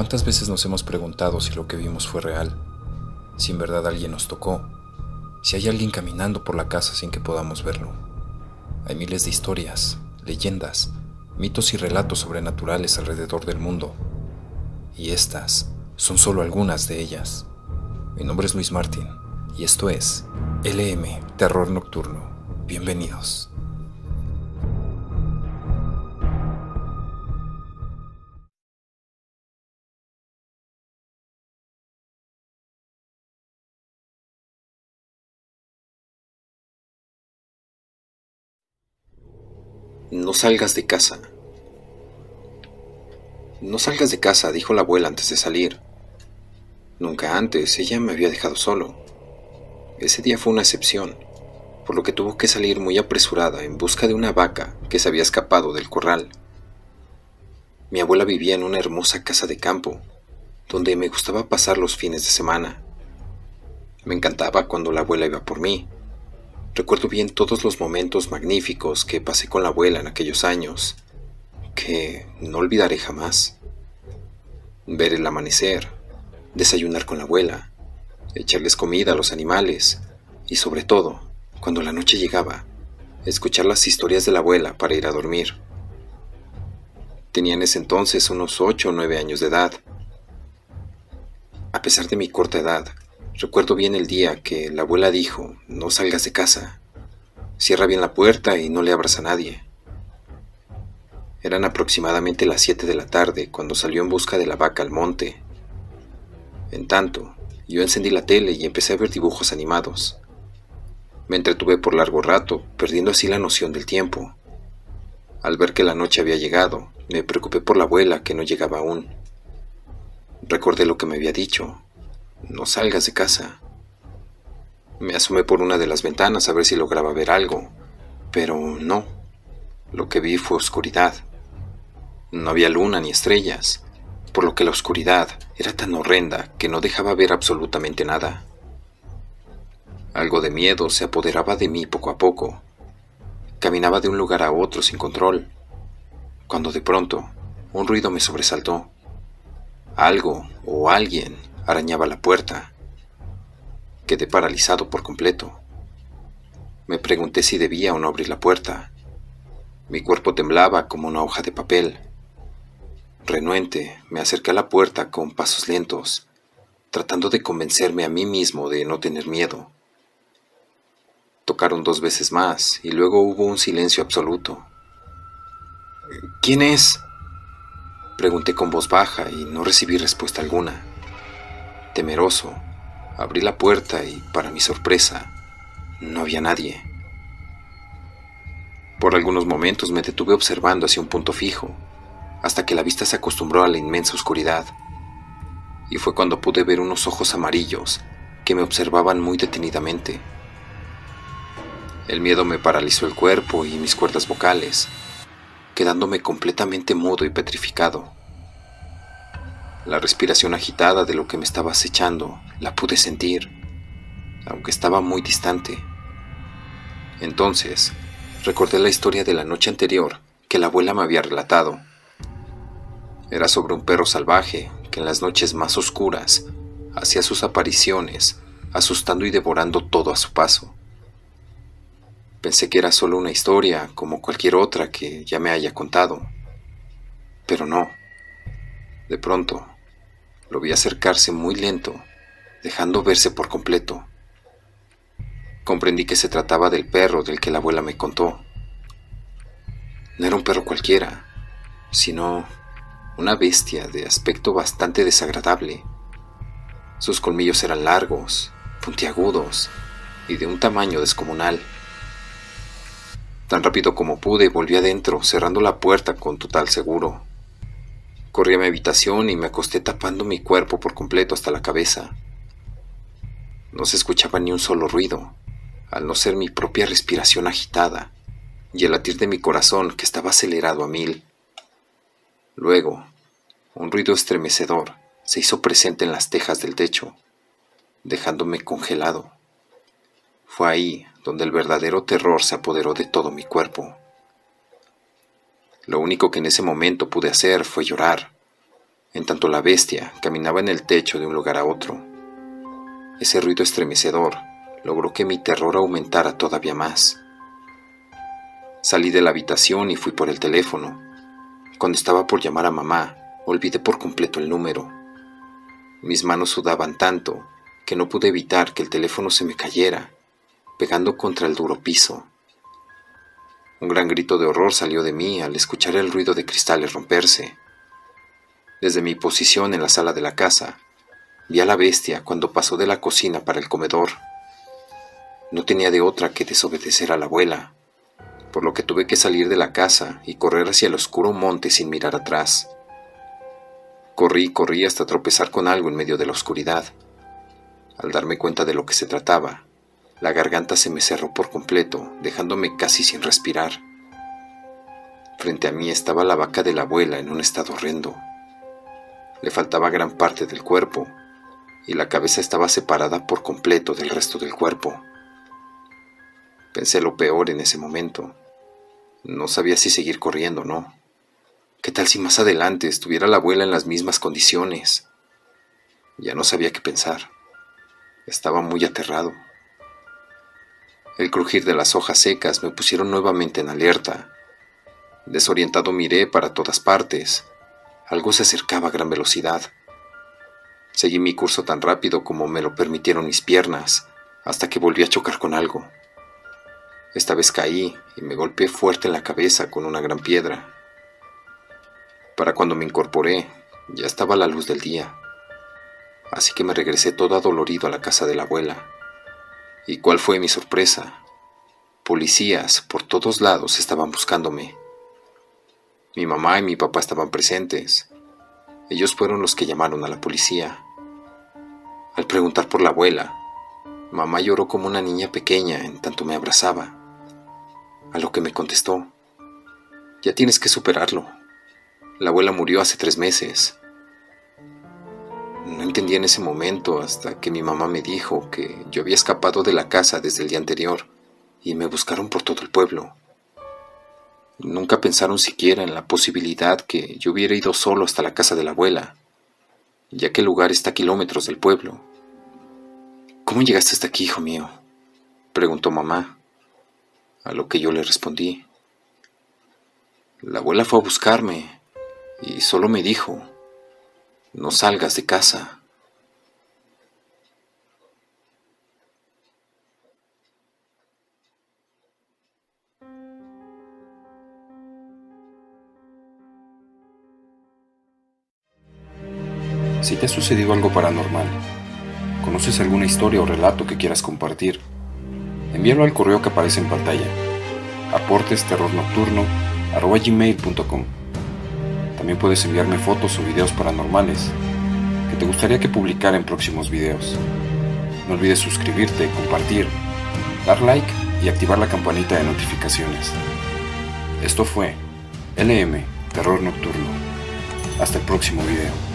¿Cuántas veces nos hemos preguntado si lo que vimos fue real? Si en verdad alguien nos tocó, si hay alguien caminando por la casa sin que podamos verlo. Hay miles de historias, leyendas, mitos y relatos sobrenaturales alrededor del mundo. Y estas son solo algunas de ellas. Mi nombre es Luis Martín y esto es LM Terror Nocturno. Bienvenidos. No salgas de casa. No salgas de casa, dijo la abuela antes de salir. Nunca antes ella me había dejado solo. Ese día fue una excepción, por lo que tuvo que salir muy apresurada en busca de una vaca que se había escapado del corral. Mi abuela vivía en una hermosa casa de campo, donde me gustaba pasar los fines de semana. Me encantaba cuando la abuela iba por mí, Recuerdo bien todos los momentos magníficos que pasé con la abuela en aquellos años, que no olvidaré jamás. Ver el amanecer, desayunar con la abuela, echarles comida a los animales y sobre todo, cuando la noche llegaba, escuchar las historias de la abuela para ir a dormir. Tenía en ese entonces unos ocho o nueve años de edad. A pesar de mi corta edad, Recuerdo bien el día que la abuela dijo, no salgas de casa, cierra bien la puerta y no le abras a nadie. Eran aproximadamente las 7 de la tarde cuando salió en busca de la vaca al monte. En tanto, yo encendí la tele y empecé a ver dibujos animados. Me entretuve por largo rato, perdiendo así la noción del tiempo. Al ver que la noche había llegado, me preocupé por la abuela que no llegaba aún. Recordé lo que me había dicho, no salgas de casa. Me asomé por una de las ventanas a ver si lograba ver algo, pero no. Lo que vi fue oscuridad. No había luna ni estrellas, por lo que la oscuridad era tan horrenda que no dejaba ver absolutamente nada. Algo de miedo se apoderaba de mí poco a poco. Caminaba de un lugar a otro sin control, cuando de pronto un ruido me sobresaltó. Algo o alguien arañaba la puerta. Quedé paralizado por completo. Me pregunté si debía o no abrir la puerta. Mi cuerpo temblaba como una hoja de papel. Renuente, me acerqué a la puerta con pasos lentos, tratando de convencerme a mí mismo de no tener miedo. Tocaron dos veces más y luego hubo un silencio absoluto. ¿Quién es? Pregunté con voz baja y no recibí respuesta alguna. Temeroso, abrí la puerta y, para mi sorpresa, no había nadie. Por algunos momentos me detuve observando hacia un punto fijo, hasta que la vista se acostumbró a la inmensa oscuridad, y fue cuando pude ver unos ojos amarillos que me observaban muy detenidamente. El miedo me paralizó el cuerpo y mis cuerdas vocales, quedándome completamente mudo y petrificado. La respiración agitada de lo que me estaba acechando la pude sentir, aunque estaba muy distante. Entonces, recordé la historia de la noche anterior que la abuela me había relatado. Era sobre un perro salvaje que en las noches más oscuras hacía sus apariciones, asustando y devorando todo a su paso. Pensé que era solo una historia como cualquier otra que ya me haya contado, pero no. De pronto, lo vi acercarse muy lento, dejando verse por completo. Comprendí que se trataba del perro del que la abuela me contó. No era un perro cualquiera, sino una bestia de aspecto bastante desagradable. Sus colmillos eran largos, puntiagudos y de un tamaño descomunal. Tan rápido como pude volví adentro, cerrando la puerta con total seguro. Corrí a mi habitación y me acosté tapando mi cuerpo por completo hasta la cabeza. No se escuchaba ni un solo ruido, al no ser mi propia respiración agitada y el latir de mi corazón que estaba acelerado a mil. Luego, un ruido estremecedor se hizo presente en las tejas del techo, dejándome congelado. Fue ahí donde el verdadero terror se apoderó de todo mi cuerpo. Lo único que en ese momento pude hacer fue llorar, en tanto la bestia caminaba en el techo de un lugar a otro. Ese ruido estremecedor logró que mi terror aumentara todavía más. Salí de la habitación y fui por el teléfono. Cuando estaba por llamar a mamá, olvidé por completo el número. Mis manos sudaban tanto que no pude evitar que el teléfono se me cayera, pegando contra el duro piso. Un gran grito de horror salió de mí al escuchar el ruido de cristales romperse. Desde mi posición en la sala de la casa, vi a la bestia cuando pasó de la cocina para el comedor. No tenía de otra que desobedecer a la abuela, por lo que tuve que salir de la casa y correr hacia el oscuro monte sin mirar atrás. Corrí corrí hasta tropezar con algo en medio de la oscuridad. Al darme cuenta de lo que se trataba, la garganta se me cerró por completo, dejándome casi sin respirar. Frente a mí estaba la vaca de la abuela en un estado horrendo. Le faltaba gran parte del cuerpo y la cabeza estaba separada por completo del resto del cuerpo. Pensé lo peor en ese momento. No sabía si seguir corriendo o no. ¿Qué tal si más adelante estuviera la abuela en las mismas condiciones? Ya no sabía qué pensar. Estaba muy aterrado. El crujir de las hojas secas me pusieron nuevamente en alerta. Desorientado miré para todas partes. Algo se acercaba a gran velocidad. Seguí mi curso tan rápido como me lo permitieron mis piernas, hasta que volví a chocar con algo. Esta vez caí y me golpeé fuerte en la cabeza con una gran piedra. Para cuando me incorporé, ya estaba la luz del día. Así que me regresé todo adolorido a la casa de la abuela. ¿Y cuál fue mi sorpresa? Policías por todos lados estaban buscándome. Mi mamá y mi papá estaban presentes. Ellos fueron los que llamaron a la policía. Al preguntar por la abuela, mamá lloró como una niña pequeña en tanto me abrazaba. A lo que me contestó, ya tienes que superarlo. La abuela murió hace tres meses. No entendí en ese momento hasta que mi mamá me dijo que yo había escapado de la casa desde el día anterior y me buscaron por todo el pueblo. Nunca pensaron siquiera en la posibilidad que yo hubiera ido solo hasta la casa de la abuela, ya que el lugar está a kilómetros del pueblo. ¿Cómo llegaste hasta aquí, hijo mío? preguntó mamá, a lo que yo le respondí. La abuela fue a buscarme y solo me dijo, no salgas de casa. Si te ha sucedido algo paranormal, conoces alguna historia o relato que quieras compartir, envíalo al correo que aparece en pantalla, aportesterrornocturno.com. También puedes enviarme fotos o videos paranormales que te gustaría que publicara en próximos videos. No olvides suscribirte, compartir, dar like y activar la campanita de notificaciones. Esto fue LM Terror Nocturno. Hasta el próximo video.